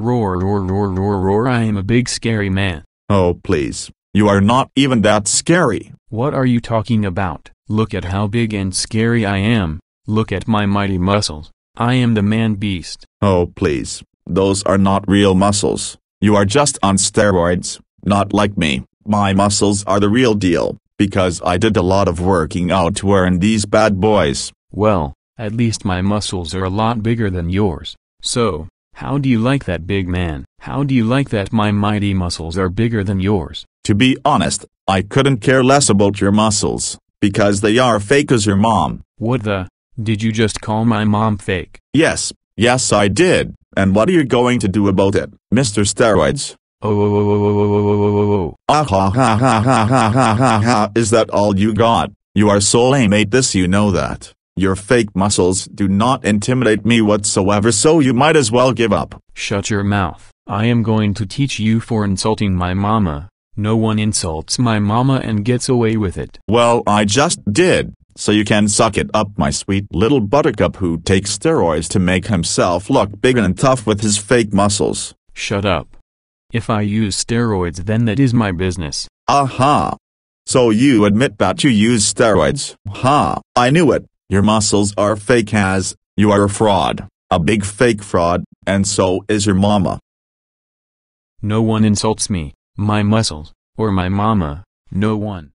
Roar roar roar roar roar I am a big scary man. Oh please, you are not even that scary. What are you talking about? Look at how big and scary I am, look at my mighty muscles. I am the man beast. Oh please, those are not real muscles. You are just on steroids, not like me. My muscles are the real deal, because I did a lot of working out to earn these bad boys. Well, at least my muscles are a lot bigger than yours. So, how do you like that big man? How do you like that my mighty muscles are bigger than yours? To be honest, I couldn't care less about your muscles, because they are fake as your mom. What the? Did you just call my mom fake? Yes, yes I did, and what are you going to do about it, Mr. Steroids? Oh, oh, oh, oh, oh, oh, oh, oh, oh, oh. Ah ha ha ha ha ha ha ha ha is that all you got? You are so lame this you know that. Your fake muscles do not intimidate me whatsoever so you might as well give up. Shut your mouth. I am going to teach you for insulting my mama. No one insults my mama and gets away with it. Well I just did, so you can suck it up my sweet little buttercup who takes steroids to make himself look big and tough with his fake muscles. Shut up. If I use steroids then that is my business. Aha. So you admit that you use steroids? Ha, I knew it. Your muscles are fake as, you are a fraud, a big fake fraud, and so is your mama. No one insults me, my muscles, or my mama, no one.